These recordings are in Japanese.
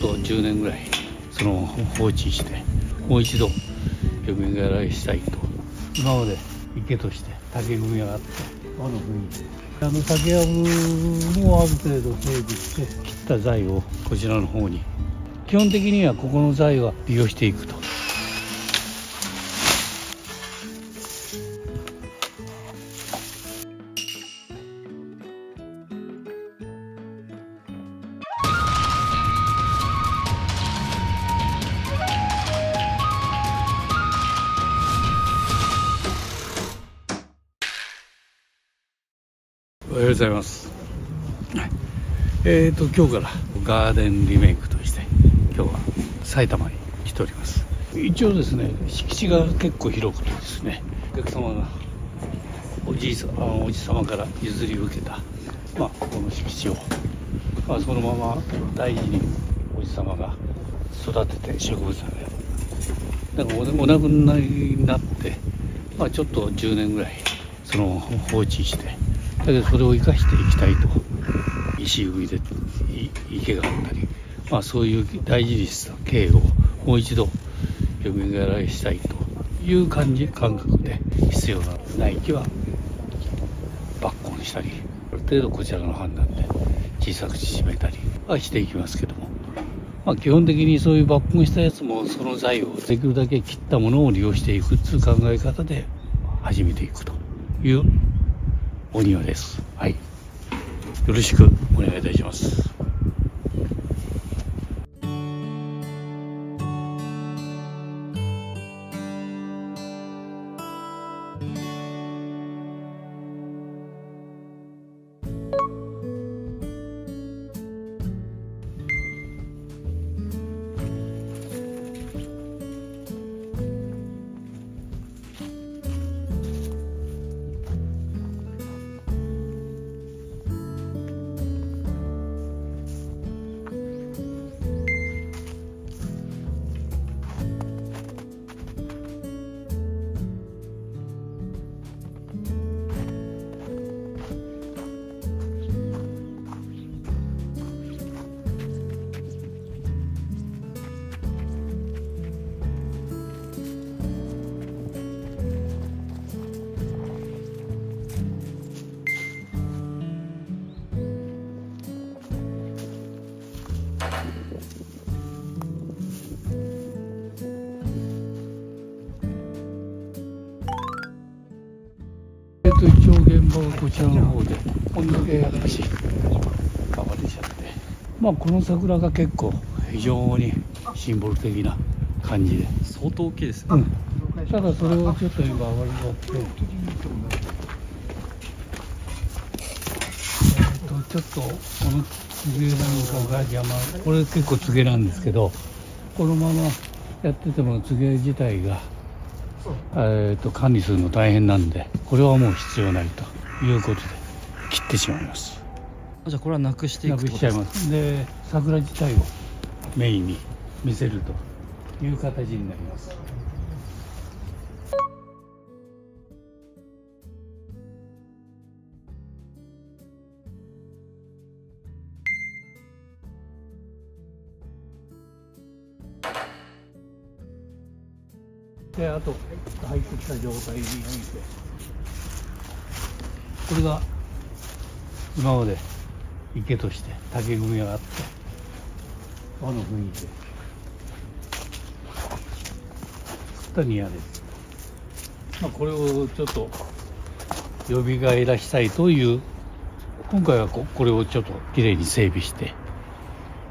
と10年ぐらいそのまま放置してもう一度蘇らしたいと。今まで池として竹組があってあの雰囲気あの竹やぶもある程度整備して切った材をこちらの方に。基本的にはここの材は利用していくと。おはようございます。えっ、と今日からガーデンリメイクとして今日は埼玉に来ております。一応ですね敷地が結構広くてですねお客様がおじいさんおじ様から譲り受けたまあこの敷地をまあそのまま大事におじ様が育てて植物がねなんかお亡くなりになってまあちょっと10年ぐらいその放置してだけどそれを生かしていきたいと。石組みで池があったり、まあ、そういう大事にした経営をもう一度蘇らしたいという感じ感覚で必要なない木は抜根したりある程度こちらの判断で小さく縮めたりはしていきますけども、まあ、基本的にそういう抜根したやつもその材をできるだけ切ったものを利用していくっていう考え方で始めていくというお庭です。はい。よろしくお願いいたします。一応現場はこちらの方で、こんだけやっぱし、変わりちゃって。まあ、この桜が結構、非常にシンボル的な感じで。相当大きいですね、うん。ただそれをちょっと今上がりがあって、えっと、ちょっとこのつげなんかが邪魔、これ結構つげなんですけど、このままやっててもつげ自体が、えっと管理するの大変なんで、これはもう必要ないということで切ってしまいます。じゃあこれはなくしていなくしちゃいます。で、桜自体をメインに見せるという形になります。で、あと入ってきた状態において、これが今まで池として竹組みがあってあの雰囲気で。作った庭です、まあ、これをちょっと呼び返らしたいという今回はここれをちょっときれいに整備して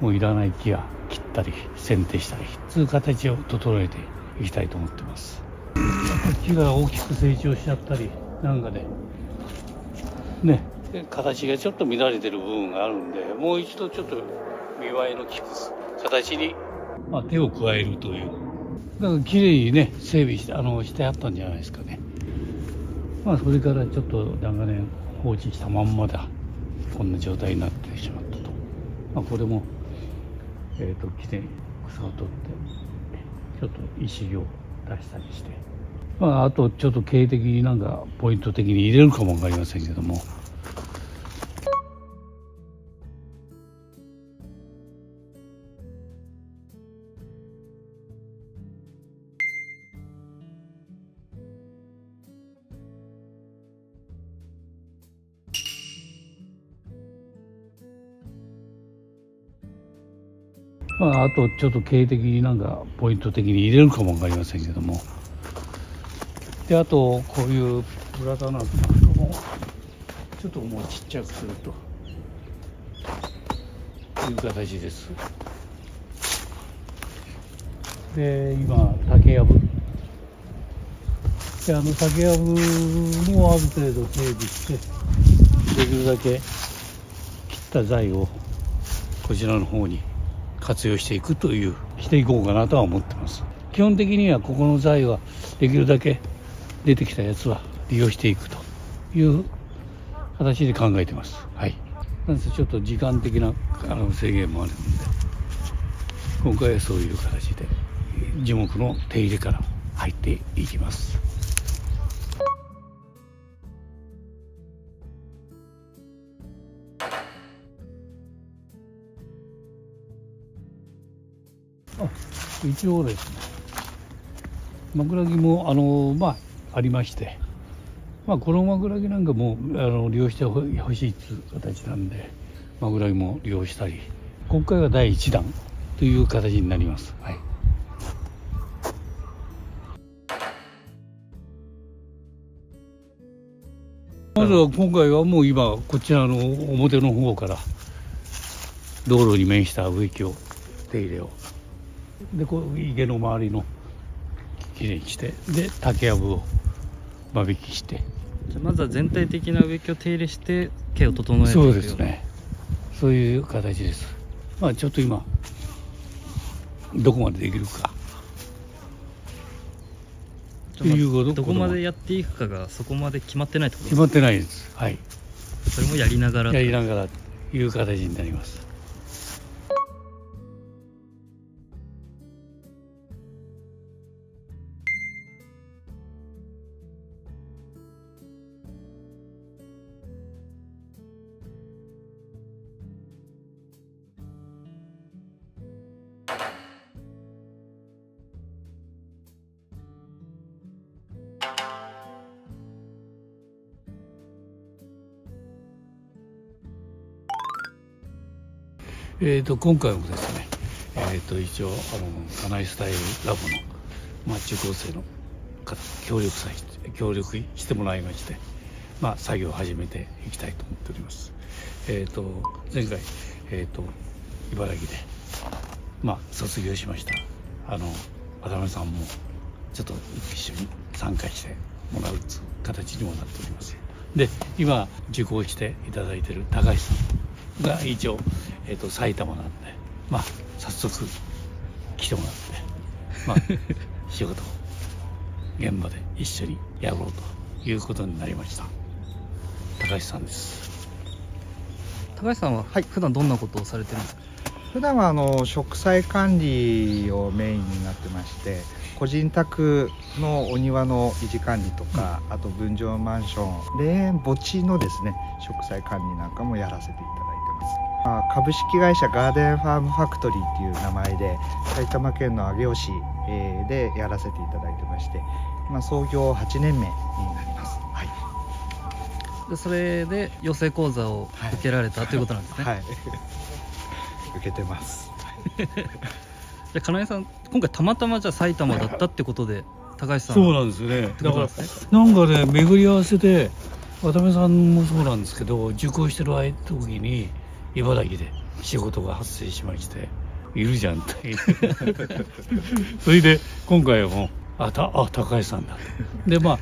もういらない木は切ったり剪定したりそういう形を整えていきたいと思ってます。やっぱり木が大きく成長しちゃったりなんかねね、形がちょっと乱れてる部分があるんで、もう一度ちょっと見栄えの利く形に、まあ、手を加えるという。だから綺麗にね、整備して、あの、してあったんじゃないですかね。まあ、それからちょっと長年放置したまんまだ、こんな状態になってしまったと。まあ、これも、えっ、と、きれいに草を取って、ちょっと石を出したりして。まあ、あとちょっと経営的になんかポイント的に入れるかも分かりませんけども。まあ、あとちょっと経営的になんかポイント的に入れるかも分かりませんけども。であとこういうブラタなんかもちょっともうちっちゃくするという形です。で今竹やぶであの竹やぶもある程度整備してできるだけ切った材をこちらの方に活用していくというしていこうかなとは思ってます。基本的にはここの材はできるだけ出てきたやつは利用していくという形で考えてます。はい。なんですちょっと時間的なあの制限もあるので。今回はそういう形で樹木の手入れから入っていきます。あ一応ですね。枕木もあのまあありまして。まあこの枕木なんかもあの利用してほしいっていう形なんで枕木も利用したり今回は第1弾という形になります。はい。まずは今回はもう今こちらの表の方から道路に面した植木を手入れを。でこう池の周りのきれいにしてで竹やぶを間引きして。じゃあまずは全体的な植木を手入れして毛を整えていくそうですね。そういう形です。まあちょっと今どこまでできるか。じゃあまあいうことどこまでやっていくかがそこまで決まってないってこと決まってないです。はい。それもやりながらやりながらという形になりますえー、と今回もですね、えー、と一応あのカナイスタイルラボの、まあ、受講生の方協力さ協力してもらいまして、まあ、作業を始めていきたいと思っております。えー、と前回、えー、と茨城で、まあ、卒業しましたあの渡辺さんもちょっと一緒に参加してもらう形にもなっておりますで今受講していただいている高橋さんが一応、えー、と埼玉なんで。まあ早速来てもらって。まあ 仕事を現場で一緒にやろうということになりました。高橋さんです。高橋さんは普段どんなことをされてるんですか、普段はあの植栽管理をメインになってまして個人宅のお庭の維持管理とか、あと分譲マンション霊園墓地のですね植栽管理なんかもやらせていただいて株式会社ガーデンファームファクトリーっていう名前で埼玉県の上尾市えーでやらせていただいてまして、まあ、創業8年目になります。はい。でそれで養成講座を受けられたということなんですね、はい。受けてます。じゃあ金井さん今回たまたまじゃあ埼玉だったってことで高橋さんそうなんですよね。だからなんかね巡り合わせで渡辺さんもそうなんですけど受講してる間時に茨城で仕事が発生しましているじゃんって。それで今回はもうあたあ高橋さんだでまあ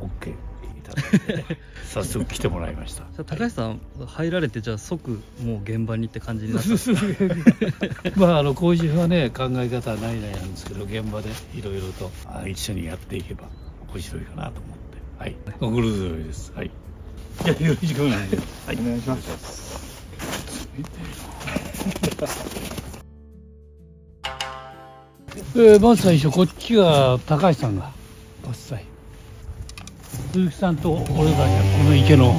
OK いただいて早速来てもらいました。高橋さん入られてじゃあ即もう現場にって感じになった。まああの講師はね考え方はないないなんですけど現場でいろいろとあ一緒にやっていけば面白いかなと思って。はい。ご苦労様です。はい。じゃあよろしくお願いします、はい。お願いします えーまず最初こっちが高橋さんが。伐採鈴木さんと俺たちはこの池の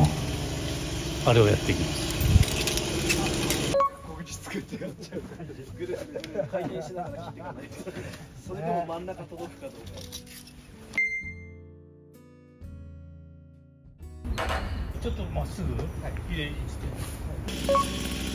あれをやっていきます。ちょっとまっすぐ、きれいにして。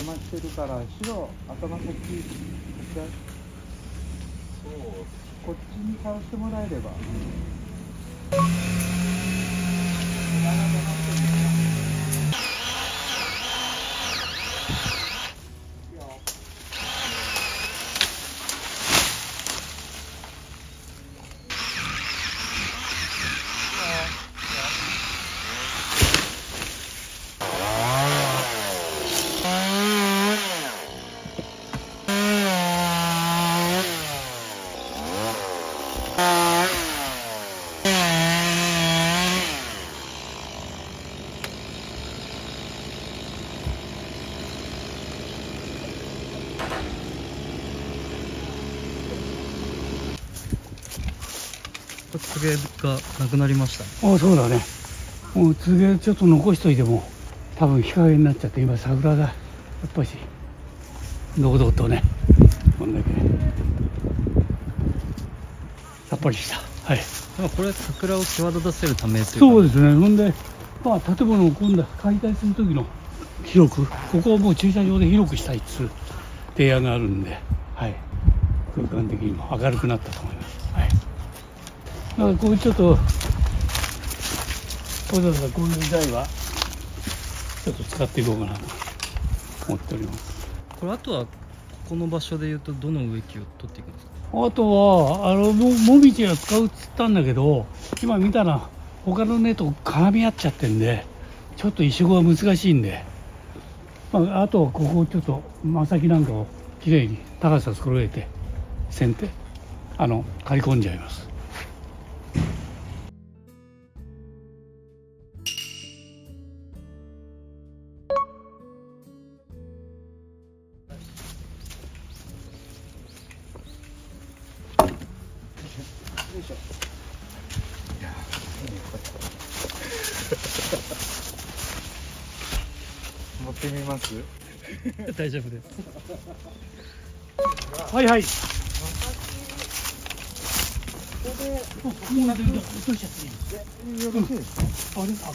邪魔してるから白頭先こちこっちに倒してもらえれば。これつげがなくなりました。ねあそうだね。もうつげちょっと残しといても多分日陰になっちゃって今桜がやっぱし堂々とねこんだけ。さっぱりした。はい。でもこれ桜を際立たせるためというかそうですね。ほんでまあ建物を今度は解体する時の広くここをもう駐車場で広くしたいっつう提案があるんではい。空間的にも明るくなったと思いますはいだからこういうちょっとわざわざこういう台はちょっと使っていこうかなと思っております。これあとはここの場所でいうとどの植木を取っていくんですか？あとはあのももみじは使うっつったんだけど今見たら他の根と絡み合っちゃってんでちょっと移植は難しいんで、まあ、あとはここをちょっと真先なんかをきれいに高さ揃えて剪定あの刈り込んじゃいます持ってみます？大丈夫です。はいはい。もうなんか落としちゃっていいよろしいですか？あれ？あそうか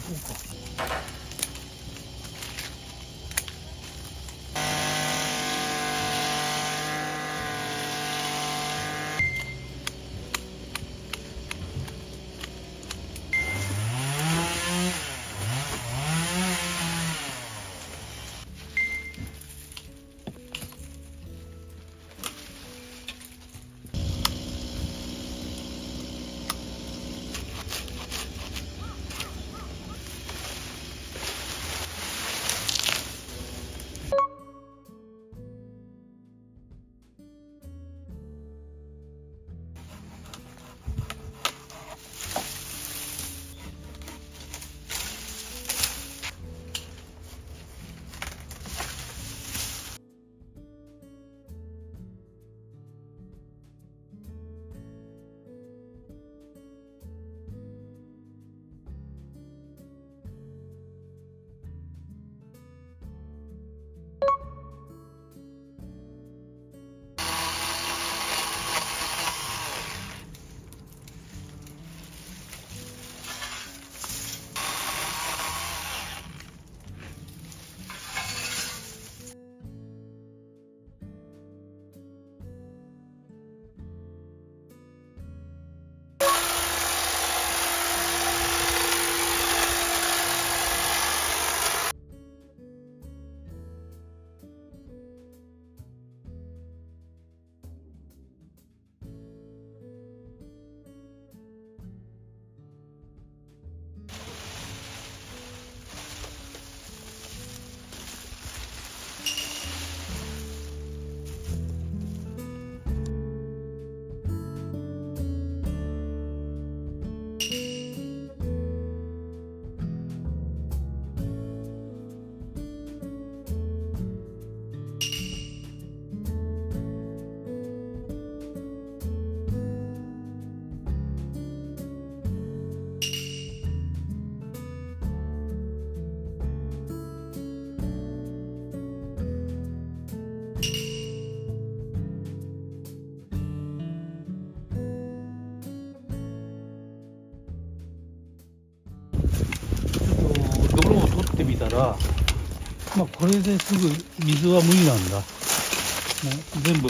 ちょっと泥を取ってみたらまあこれですぐ水は無理なんだ。もう全部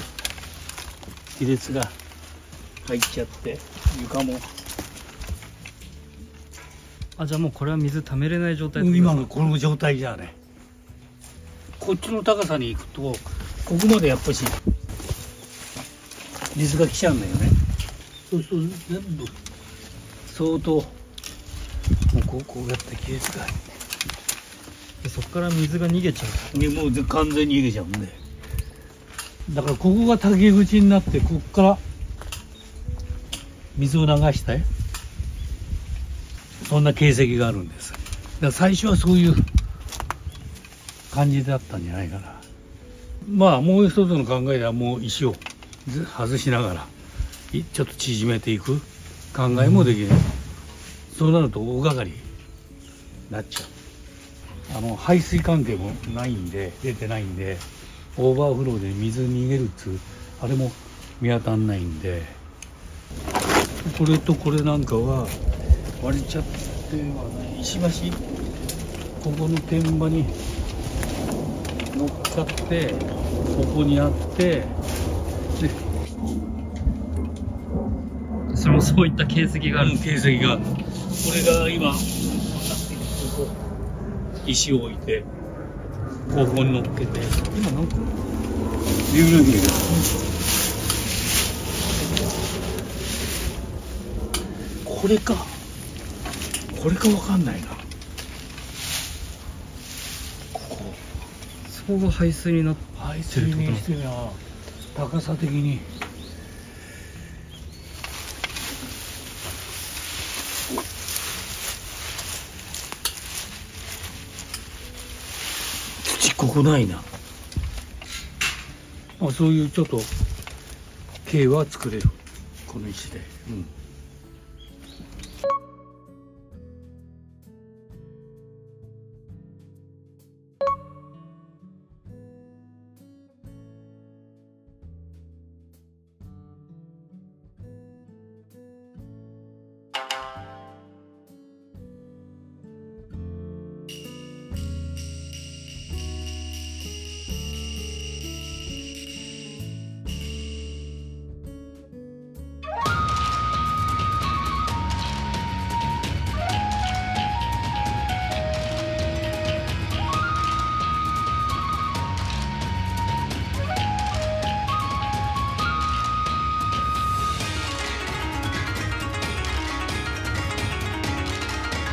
亀裂が。入っちゃって床も。あじゃあもうこれは水溜めれない状態今のこの状態じゃね。こっちの高さに行くとここまでやっぱし水が来ちゃうんだよね。そうすると全部。相当。もうこうこうやって亀裂が。入ってでそこから水が逃げちゃう。でもう完全に逃げちゃうんで。だからここが竹口になってここから水を流したい。そんな形跡があるんです。だから最初はそういう感じだったんじゃないかな。まあもう一つの考えではもう石をず外しながらいちょっと縮めていく考えもできる、そうなると大掛かりになっちゃうあの排水関係もないんで出てないんでオーバーフローで水逃げるっつうあれも見当たんないんでこれとこれなんかは割れちゃってはない。石橋ここの天場に乗っかってここにあってでそれもそういった形跡がある。形跡がある。これが今石を置いてここに乗っけて。今なんか流々にこれか。これかわかんないな。ここ。そこが排水になって排水にしてな。高さ的に土ここないな。あそういうちょっと形は作れる。この石で。うん。